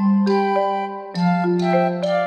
thank you.